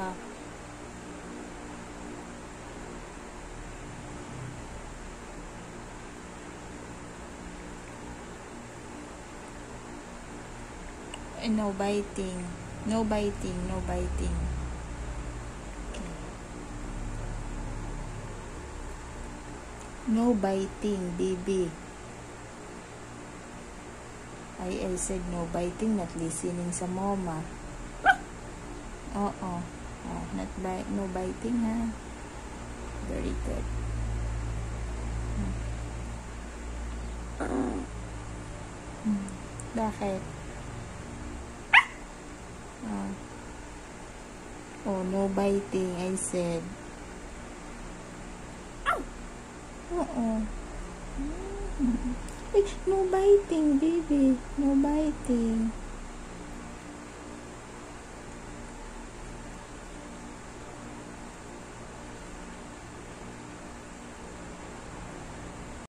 ka. Eh, No biting. No biting. No biting. No biting, baby. I, I said no biting, not listening sa mama. Oo. Oh, not bi no biting ha. Very good. Hmm. Hmm. Bakit? Ah. Oh, no biting, I said. Oo. Mm. Uy, no biting, baby. No biting.